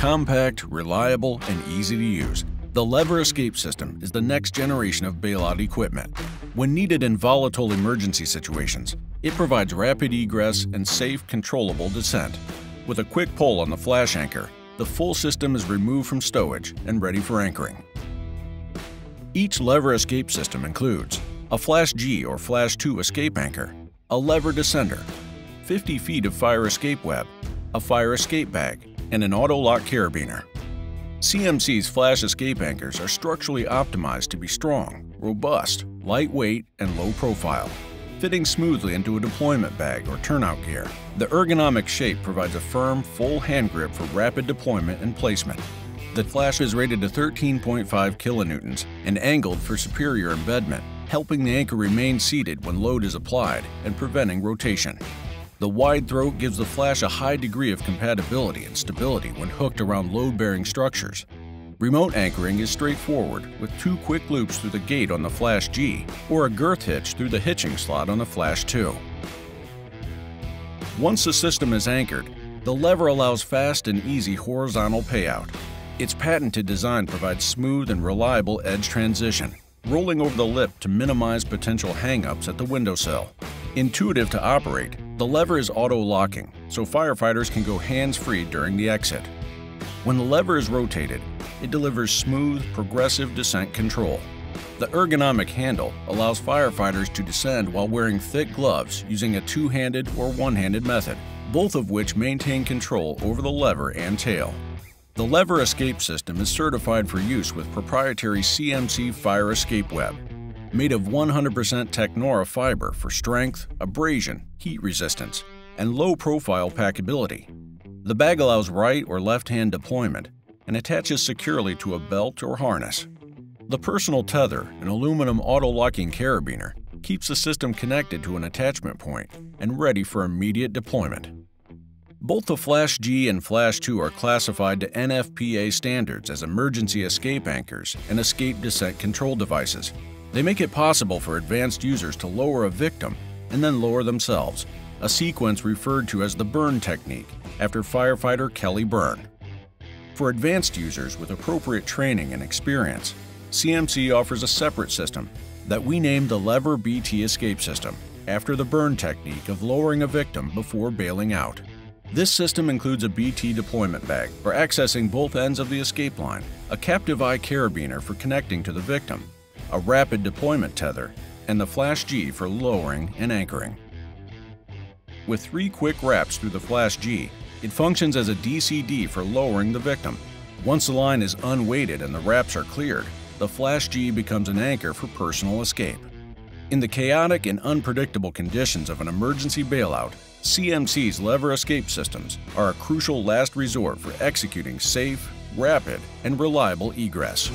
Compact, reliable, and easy to use, the LEVR escape system is the next generation of bailout equipment. When needed in volatile emergency situations, it provides rapid egress and safe, controllable descent. With a quick pull on the flash anchor, the full system is removed from stowage and ready for anchoring. Each LEVR escape system includes a Flash G or Flash 2 escape anchor, a LEVR descender, 50 feet of fire escape web, a fire escape bag, and an auto-lock carabiner. CMC's flash escape anchors are structurally optimized to be strong, robust, lightweight, and low profile, fitting smoothly into a deployment bag or turnout gear. The ergonomic shape provides a firm, full hand grip for rapid deployment and placement. The flash is rated to 13.5 kilonewtons and angled for superior embedment, helping the anchor remain seated when load is applied and preventing rotation. The wide throat gives the flash a high degree of compatibility and stability when hooked around load-bearing structures. Remote anchoring is straightforward, with two quick loops through the gate on the Flash G or a girth hitch through the hitching slot on the Flash 2. Once the system is anchored, the lever allows fast and easy horizontal payout. Its patented design provides smooth and reliable edge transition, rolling over the lip to minimize potential hangups at the windowsill. Intuitive to operate, the lever is auto-locking, so firefighters can go hands-free during the exit. When the lever is rotated, it delivers smooth, progressive descent control. The ergonomic handle allows firefighters to descend while wearing thick gloves using a two-handed or one-handed method, both of which maintain control over the lever and tail. The LEVR escape system is certified for use with proprietary CMC fire escape web, made of 100% Technora fiber for strength, abrasion, heat resistance, and low profile packability. The bag allows right or left hand deployment and attaches securely to a belt or harness. The personal tether, an aluminum auto locking carabiner, keeps the system connected to an attachment point and ready for immediate deployment. Both the Flash G and Flash 2 are classified to NFPA standards as emergency escape anchors and escape descent control devices, they make it possible for advanced users to lower a victim and then lower themselves, a sequence referred to as the Byrne technique after firefighter Kelly Byrne. For advanced users with appropriate training and experience, CMC offers a separate system that we named the LEVR BT Escape System after the Byrne technique of lowering a victim before bailing out. This system includes a BT deployment bag for accessing both ends of the escape line, a captive eye carabiner for connecting to the victim, a rapid deployment tether, and the Flash G for lowering and anchoring. With three quick wraps through the Flash G, it functions as a DCD for lowering the victim. Once the line is unweighted and the wraps are cleared, the Flash G becomes an anchor for personal escape. In the chaotic and unpredictable conditions of an emergency bailout, CMC's LEVR escape systems are a crucial last resort for executing safe, rapid, and reliable egress.